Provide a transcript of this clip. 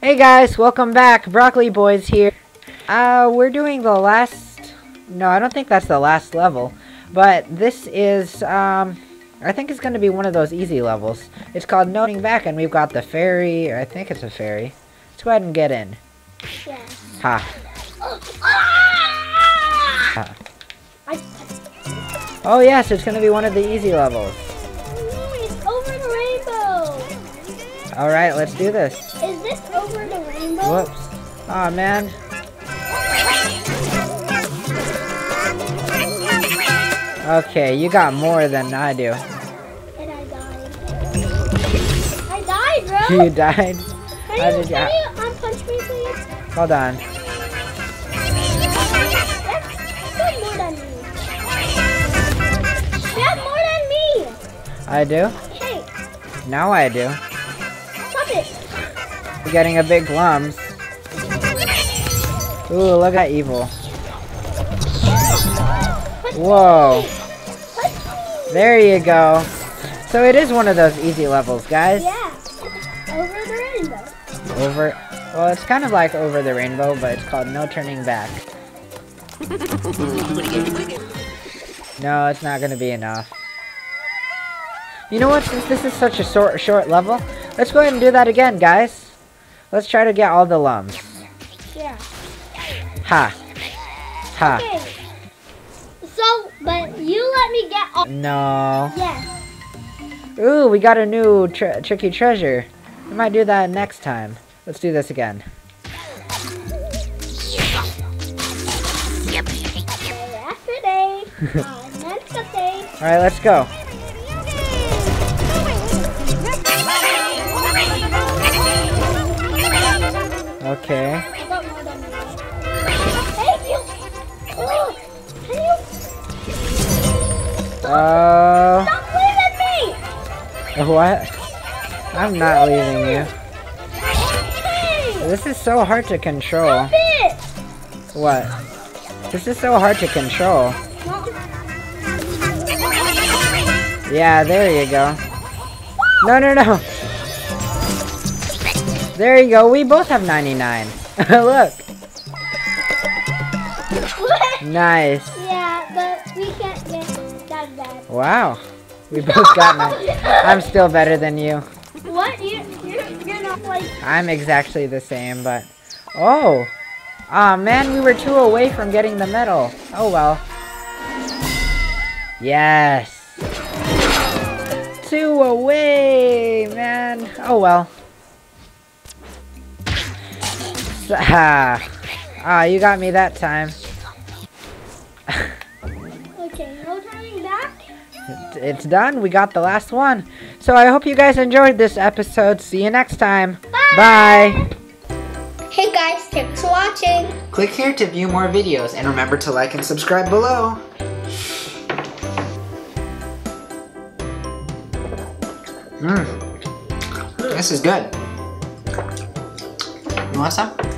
Hey guys, welcome back. Broccoli Boys here. Uh, we're doing the last... No, I don't think that's the last level. But this is, um... I think it's going to be one of those easy levels. It's called No Turning Back, and we've got the ferry. I think it's a ferry. Let's go ahead and get in. Yeah. Ha. Ha. Oh yes, it's going to be one of the easy levels. Rainbow. Alright, let's do this. Is this over the rainbow? Whoops. Aw, oh, man. Okay, you got more than I do. And I died. I died, bro! You died? Can How you, did you- can you unpunch me, please? Hold on. That's more than me. You have more than me! I do? Hey, Now I do. You're getting a big lumps. Ooh, look at evil. Whoa. me. Punch me. There you go. So it is one of those easy levels, guys. Yeah. Over the rainbow. Over. Well, it's kind of like Over the Rainbow, but it's called No Turning Back. No, it's not gonna be enough. You know what? Since this is such a short, short level, let's go ahead and do that again, guys. Let's try to get all the lumps. Yeah. Ha. Ha. Okay. So, but you let me get all. No. Yes. Ooh, we got a new tr tricky treasure. We might do that next time. Let's do this again. Uh. Alright, let's go. Okay. I got more than you. Oh, you Uh, stop leaving me? what? I'm not leaving you. This is so hard to control. What? This is so hard to control. Yeah, there you go. No, no, no. There you go. We both have 99. Look. What? Nice. Yeah, but we can't get that bad. Wow. We both got 9. I'm still better than you. What? You, you're, you're not like. I'm exactly the same, but... Oh! Aw, man, we were two away from getting the medal. Oh, well. Yes! Two away, man. Oh, well. Ah, ah you got me that time. Okay, no turning back. It's done. We got the last one. So I hope you guys enjoyed this episode. See you next time. Bye. Hey guys, thanks for watching. Click here to view more videos and remember to like and subscribe below. Mmm. This is good. You want some?